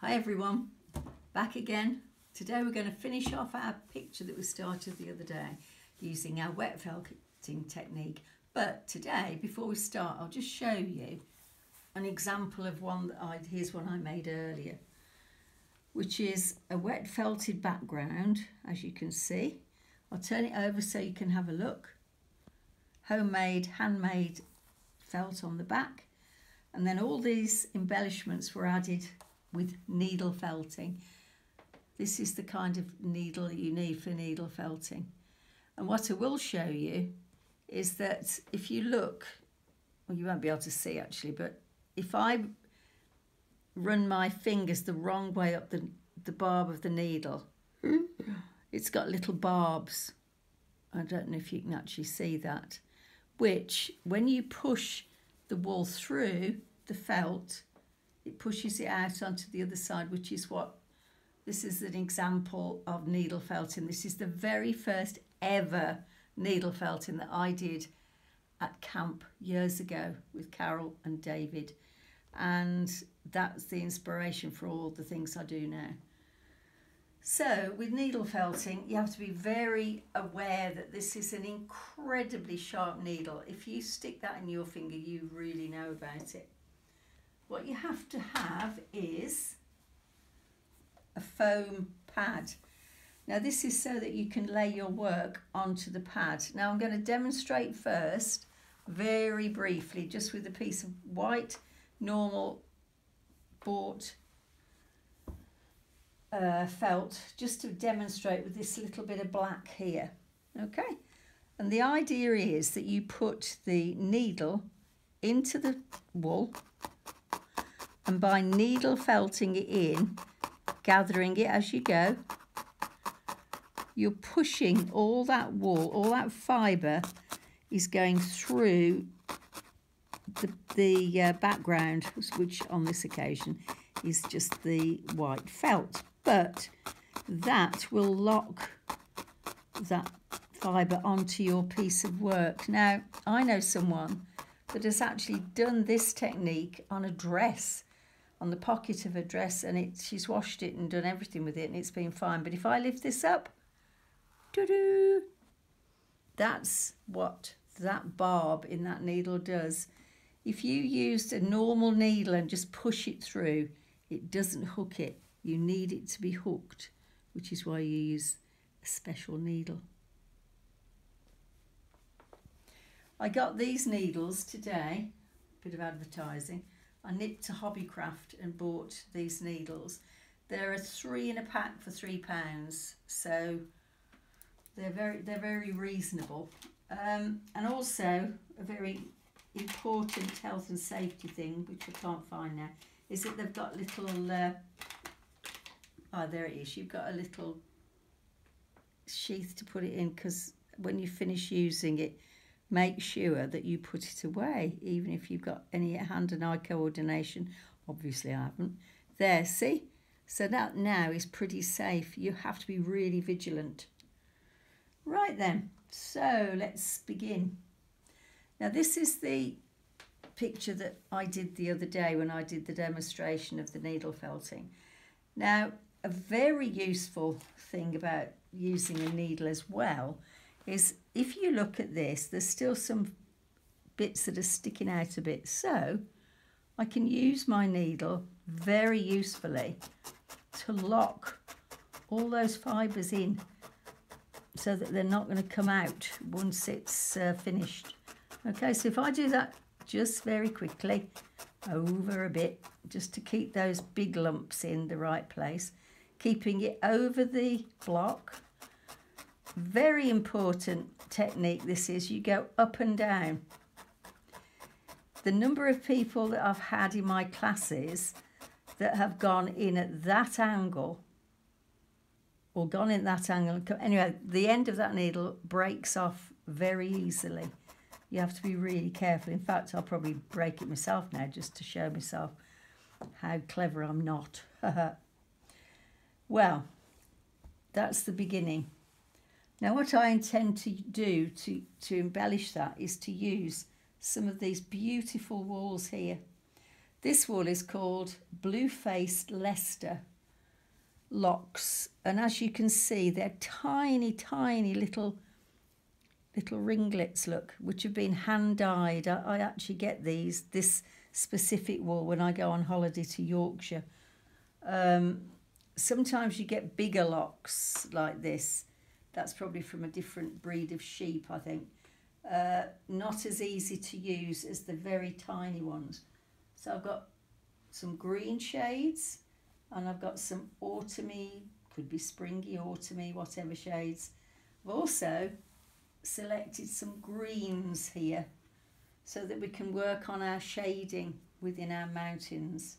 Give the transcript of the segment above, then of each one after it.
Hi everyone, back again. Today we're going to finish off our picture that we started the other day using our wet felting technique. But today, before we start, I'll just show you an example of one that I, here's one I made earlier, which is a wet felted background, as you can see. I'll turn it over so you can have a look. Homemade, handmade felt on the back. And then all these embellishments were added with needle felting. This is the kind of needle you need for needle felting. And what I will show you is that if you look, well you won't be able to see actually, but if I run my fingers the wrong way up the, the barb of the needle, it's got little barbs. I don't know if you can actually see that, which when you push the wool through the felt, it pushes it out onto the other side, which is what this is an example of needle felting. This is the very first ever needle felting that I did at camp years ago with Carol and David. And that's the inspiration for all the things I do now. So with needle felting, you have to be very aware that this is an incredibly sharp needle. If you stick that in your finger, you really know about it what you have to have is a foam pad. Now this is so that you can lay your work onto the pad. Now I'm going to demonstrate first, very briefly, just with a piece of white, normal, bought uh, felt, just to demonstrate with this little bit of black here. Okay, and the idea is that you put the needle into the wool and by needle felting it in, gathering it as you go, you're pushing all that wool, all that fibre is going through the, the uh, background, which on this occasion is just the white felt. But that will lock that fibre onto your piece of work. Now, I know someone that has actually done this technique on a dress on the pocket of her dress and it she's washed it and done everything with it and it's been fine. But if I lift this up, doo-doo, that's what that barb in that needle does. If you used a normal needle and just push it through, it doesn't hook it. You need it to be hooked, which is why you use a special needle. I got these needles today, bit of advertising, I nipped to Hobbycraft and bought these needles. There are three in a pack for three pounds, so they're very they're very reasonable. Um, and also a very important health and safety thing, which I can't find now, is that they've got little. Uh, oh, there it is. You've got a little sheath to put it in because when you finish using it, make sure that you put it away, even if you've got any hand and eye coordination. Obviously, I haven't. There, see? So that now is pretty safe. You have to be really vigilant. Right then, so let's begin. Now this is the picture that I did the other day when I did the demonstration of the needle felting. Now, a very useful thing about using a needle as well is if you look at this, there's still some bits that are sticking out a bit. So I can use my needle very usefully to lock all those fibres in so that they're not going to come out once it's uh, finished. Okay, so if I do that just very quickly, over a bit, just to keep those big lumps in the right place, keeping it over the block very important technique this is. You go up and down. The number of people that I've had in my classes that have gone in at that angle or gone in that angle. Anyway, the end of that needle breaks off very easily. You have to be really careful. In fact, I'll probably break it myself now just to show myself how clever I'm not. well, that's the beginning. Now what I intend to do to, to embellish that is to use some of these beautiful walls here. This wall is called Blue Faced Leicester locks. And as you can see they're tiny tiny little little ringlets look which have been hand dyed I, I, actually get these this specific wool when I go on holiday to Yorkshire. Um, sometimes you get bigger locks like this that's probably from a different breed of sheep I think uh, not as easy to use as the very tiny ones so I've got some green shades and I've got some autumny, could be springy, autumny, whatever shades. I've also selected some greens here so that we can work on our shading within our mountains.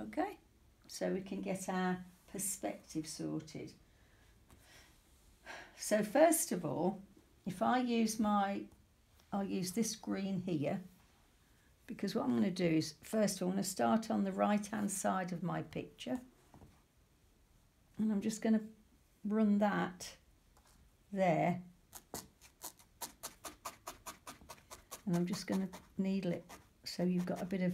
Okay, so we can get our perspective sorted. So first of all, if I use my, I'll use this green here, because what I'm going to do is first of all, I'm going to start on the right hand side of my picture. And I'm just going to run that there. And I'm just going to needle it so you've got a bit of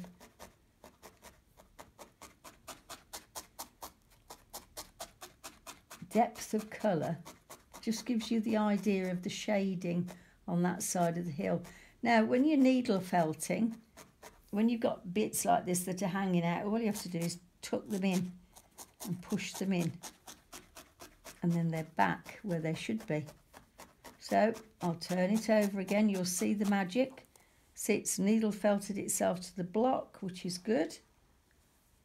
depth of colour just gives you the idea of the shading on that side of the hill. Now when you're needle felting when you've got bits like this that are hanging out, all you have to do is tuck them in and push them in. And then they're back where they should be. So I'll turn it over again. You'll see the magic. See, it's needle felted itself to the block, which is good.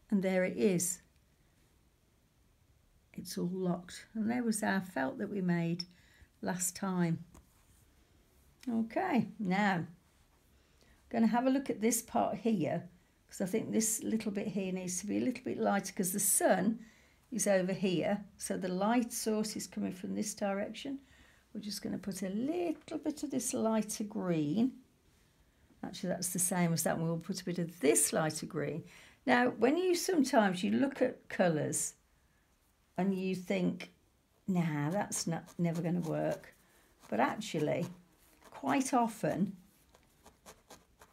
And there it is. It's all locked. And there was our felt that we made last time. Okay, now I'm going to have a look at this part here because I think this little bit here needs to be a little bit lighter because the sun is over here. So the light source is coming from this direction. We're just going to put a little bit of this lighter green. Actually, that's the same as that one. We'll put a bit of this lighter green. Now, when you sometimes you look at colours and you think, nah, that's not never going to work. But actually, quite often,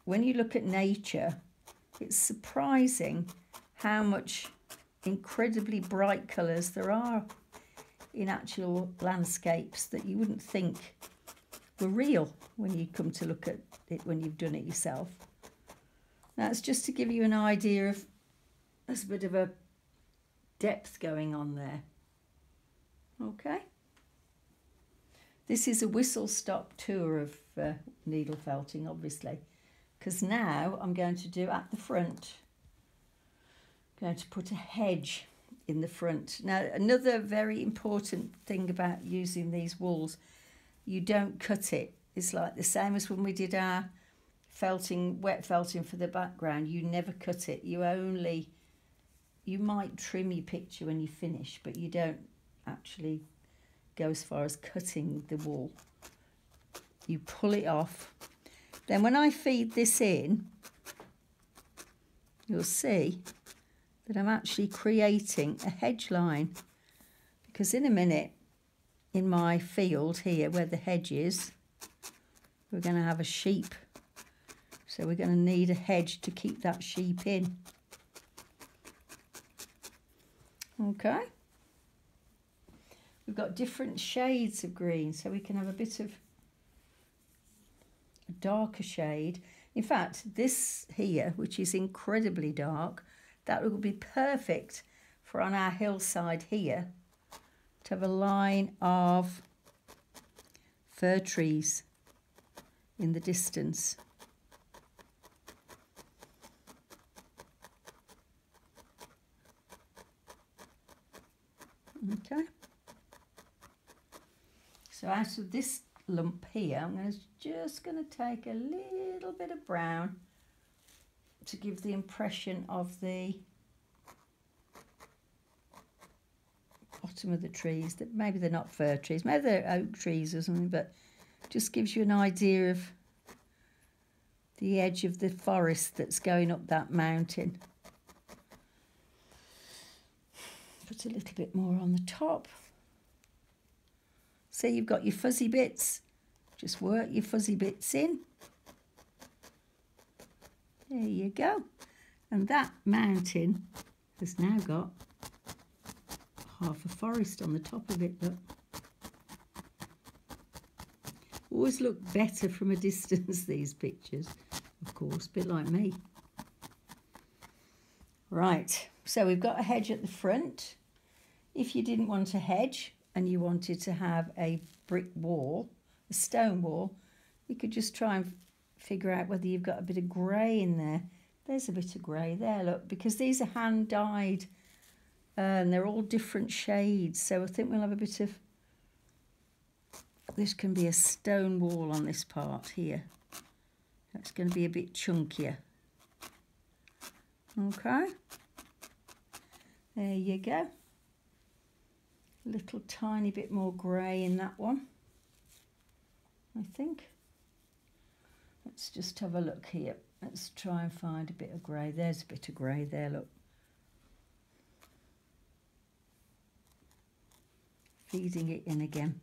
when you look at nature, it's surprising how much incredibly bright colours there are in actual landscapes that you wouldn't think were real when you come to look at it when you've done it yourself. That's just to give you an idea of there's a bit of a depth going on there. Okay. This is a whistle stop tour of uh, needle felting, obviously because now I'm going to do at the front, I'm going to put a hedge in the front. Now, another very important thing about using these walls, you don't cut it. It's like the same as when we did our felting, wet felting for the background. You never cut it. You only, you might trim your picture when you finish, but you don't actually go as far as cutting the wall. You pull it off then when I feed this in, you'll see that I'm actually creating a hedge line because in a minute in my field here where the hedge is, we're going to have a sheep. So we're going to need a hedge to keep that sheep in. Okay. We've got different shades of green, so we can have a bit of a darker shade. In fact, this here, which is incredibly dark, that would be perfect for on our hillside here to have a line of fir trees in the distance. Okay. Out of this lump here, I'm going to, just going to take a little bit of brown to give the impression of the bottom of the trees. That Maybe they're not fir trees, maybe they're oak trees or something, but just gives you an idea of the edge of the forest that's going up that mountain. Put a little bit more on the top. So you've got your fuzzy bits. Just work your fuzzy bits in. There you go. And that mountain has now got half a forest on the top of it, look. Always look better from a distance, these pictures, of course, a bit like me. Right, so we've got a hedge at the front. If you didn't want a hedge and you wanted to have a brick wall, a stone wall, you could just try and figure out whether you've got a bit of grey in there. There's a bit of grey there, look, because these are hand dyed uh, and they're all different shades. So I think we'll have a bit of, this can be a stone wall on this part here. That's going to be a bit chunkier. Okay. There you go. Little tiny bit more grey in that one, I think. Let's just have a look here. Let's try and find a bit of grey. There's a bit of grey there, look. Feeding it in again.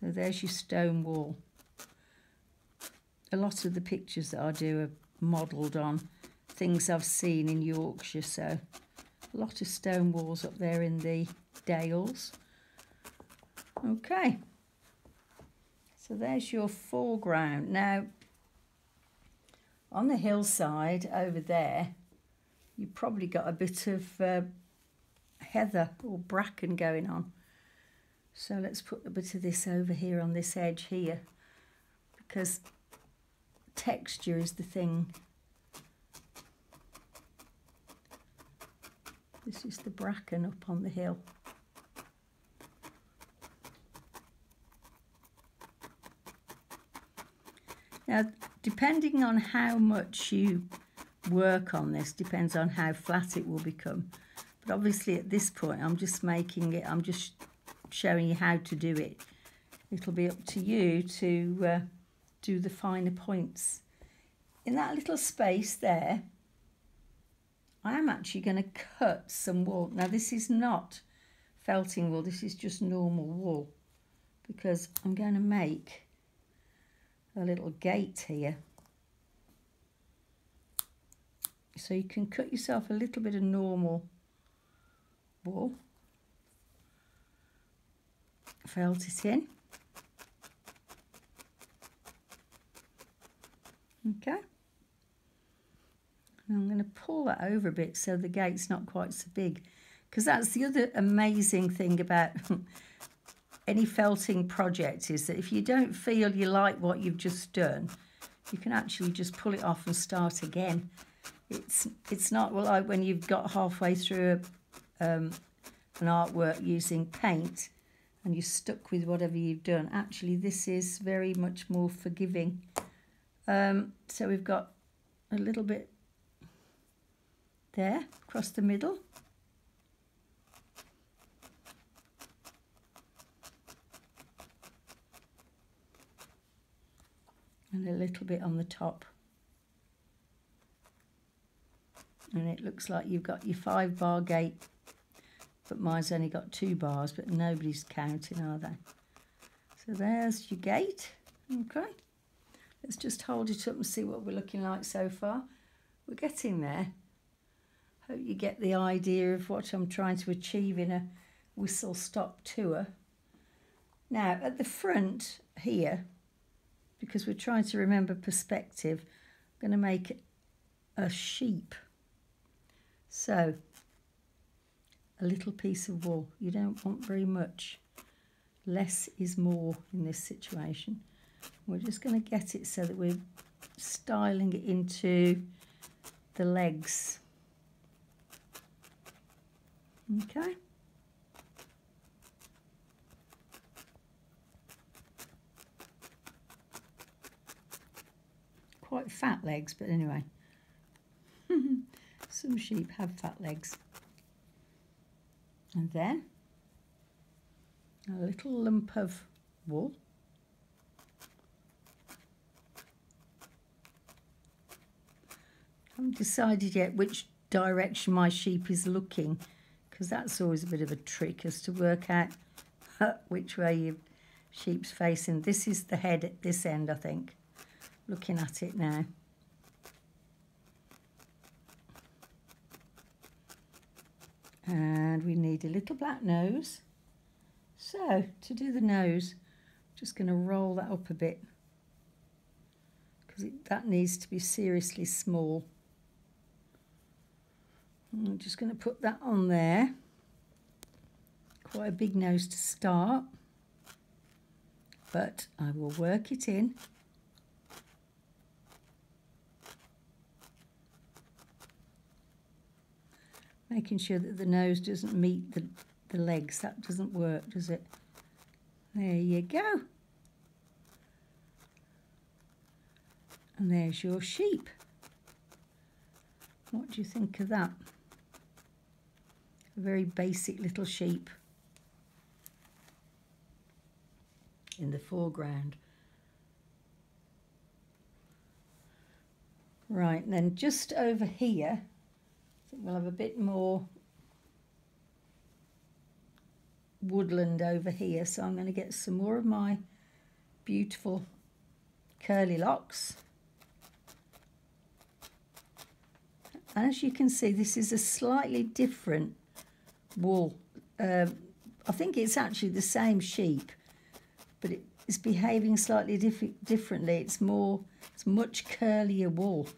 So there's your stone wall. A lot of the pictures that I do are modelled on things I've seen in Yorkshire, so a lot of stone walls up there in the Dales. Okay, so there's your foreground. Now, on the hillside over there, you've probably got a bit of uh, heather or bracken going on. So let's put a bit of this over here on this edge here because texture is the thing This is the bracken up on the hill. Now, depending on how much you work on this, depends on how flat it will become. But obviously at this point, I'm just making it, I'm just showing you how to do it. It'll be up to you to uh, do the finer points. In that little space there, I am actually going to cut some wool. Now this is not felting wool, this is just normal wool because I'm going to make a little gate here. So you can cut yourself a little bit of normal wool, felt it in. Okay. I'm going to pull that over a bit so the gate's not quite so big. Because that's the other amazing thing about any felting project is that if you don't feel you like what you've just done, you can actually just pull it off and start again. It's it's not like when you've got halfway through a, um, an artwork using paint and you're stuck with whatever you've done. Actually, this is very much more forgiving. Um, so we've got a little bit there across the middle. And a little bit on the top. And it looks like you've got your five bar gate, but mine's only got two bars, but nobody's counting, are they? So there's your gate. Okay. Let's just hold it up and see what we're looking like so far. We're getting there. Hope you get the idea of what I'm trying to achieve in a whistle stop tour. Now at the front here, because we're trying to remember perspective, I'm going to make a sheep. So a little piece of wool. You don't want very much. Less is more in this situation. We're just going to get it so that we're styling it into the legs Okay. Quite fat legs, but anyway. Some sheep have fat legs. And then a little lump of wool. I haven't decided yet which direction my sheep is looking because that's always a bit of a trick as to work out which way your sheep's facing. This is the head at this end, I think, looking at it now. And we need a little black nose. So to do the nose, I'm just going to roll that up a bit because that needs to be seriously small. I'm just going to put that on there. Quite a big nose to start, but I will work it in. Making sure that the nose doesn't meet the, the legs. That doesn't work, does it? There you go. And there's your sheep. What do you think of that? A very basic little sheep in the foreground. Right, and then just over here, I think we'll have a bit more woodland over here. So I'm going to get some more of my beautiful curly locks. as you can see, this is a slightly different wool. Um, I think it's actually the same sheep, but it is behaving slightly diff differently. It's more, it's much curlier wool,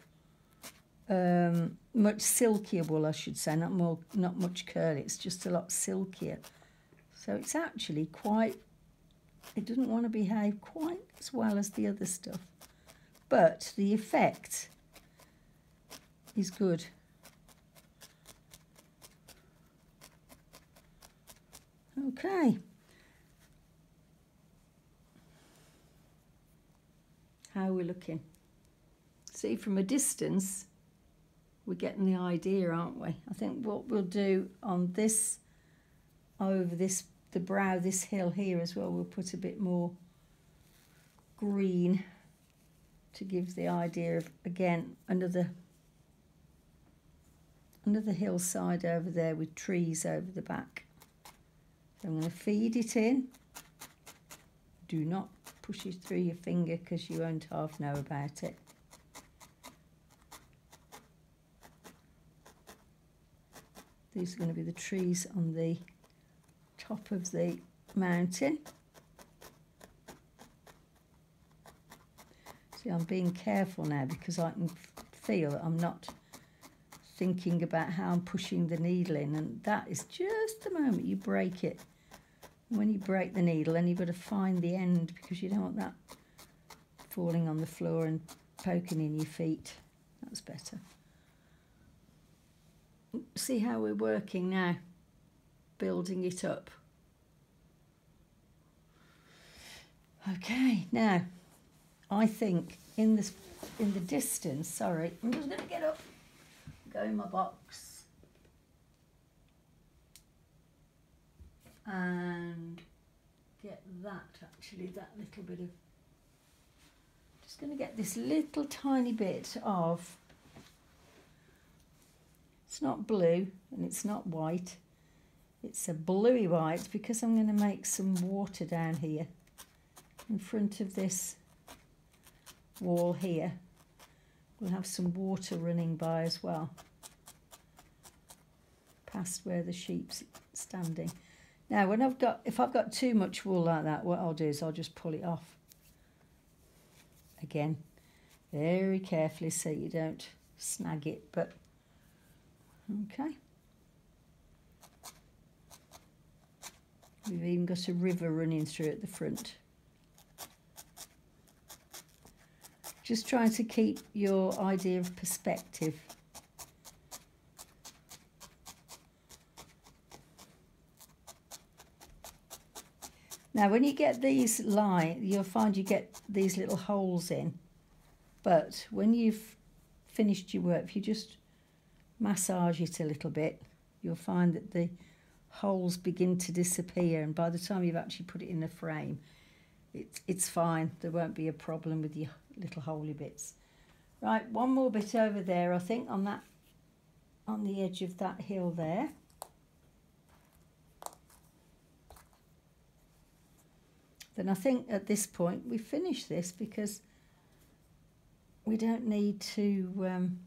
um, much silkier wool, I should say. Not more, not much curly. It's just a lot silkier. So it's actually quite. It doesn't want to behave quite as well as the other stuff, but the effect is good. Okay. How are we looking? See, from a distance, we're getting the idea, aren't we? I think what we'll do on this, over this, the brow, this hill here as well, we'll put a bit more green to give the idea of, again, another the hillside over there with trees over the back. I'm going to feed it in. Do not push it through your finger because you won't half know about it. These are going to be the trees on the top of the mountain. See, I'm being careful now because I can feel that I'm not thinking about how I'm pushing the needle in and that is just the moment you break it. When you break the needle then you've got to find the end because you don't want that falling on the floor and poking in your feet. That's better. See how we're working now, building it up. Okay, now I think in this in the distance, sorry, I'm just going to get up go in my box and get that actually, that little bit of, just going to get this little tiny bit of, it's not blue and it's not white, it's a bluey white because I'm going to make some water down here in front of this wall here We'll have some water running by as well, past where the sheep's standing. Now, when I've got, if I've got too much wool like that, what I'll do is I'll just pull it off. Again, very carefully so you don't snag it, but okay. We've even got a river running through at the front. Just trying to keep your idea of perspective. Now, when you get these line, you'll find you get these little holes in. But when you've finished your work, if you just massage it a little bit, you'll find that the holes begin to disappear. And by the time you've actually put it in a frame, it's, it's fine. There won't be a problem with your little holy bits. Right, one more bit over there, I think, on that, on the edge of that hill there. Then I think at this point we finish this because we don't need to um,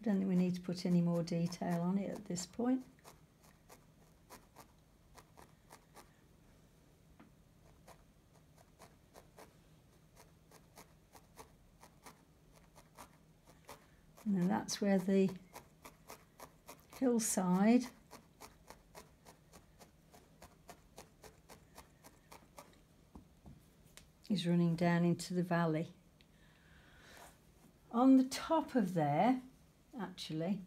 I don't think we need to put any more detail on it at this point. And that's where the hillside is running down into the valley. On the top of there, actually,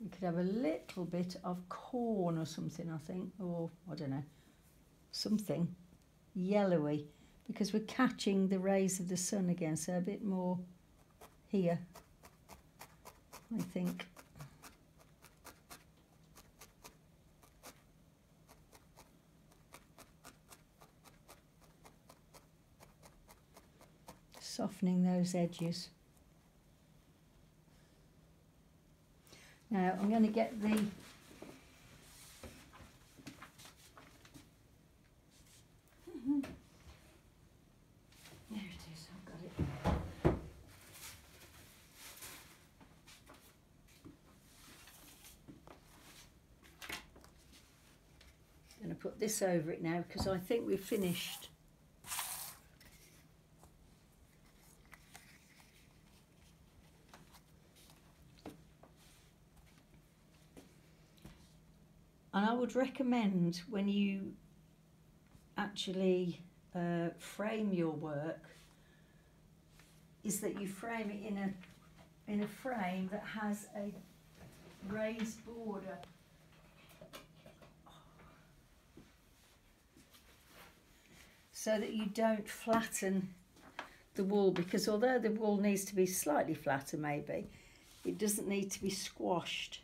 we could have a little bit of corn or something, I think, or I don't know, something yellowy, because we're catching the rays of the sun again, so a bit more here, I think. Softening those edges. Now I'm going to get the there it is, I've got it. I'm going to put this over it now because I think we've finished would recommend when you actually uh, frame your work is that you frame it in a in a frame that has a raised border. So that you don't flatten the wool because although the wool needs to be slightly flatter maybe, it doesn't need to be squashed.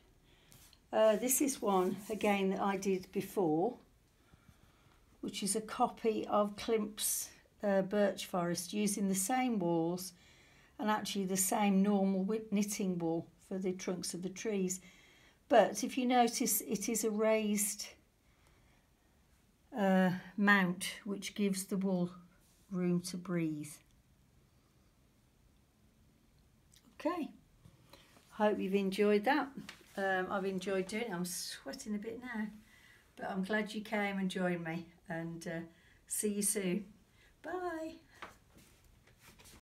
Uh, this is one, again, that I did before, which is a copy of Klimt's uh, Birch Forest using the same walls and actually the same normal knitting wool for the trunks of the trees. But if you notice, it is a raised uh, mount which gives the wool room to breathe. Okay, hope you've enjoyed that. Um, I've enjoyed doing it. I'm sweating a bit now, but I'm glad you came and joined me and uh, see you soon. Bye.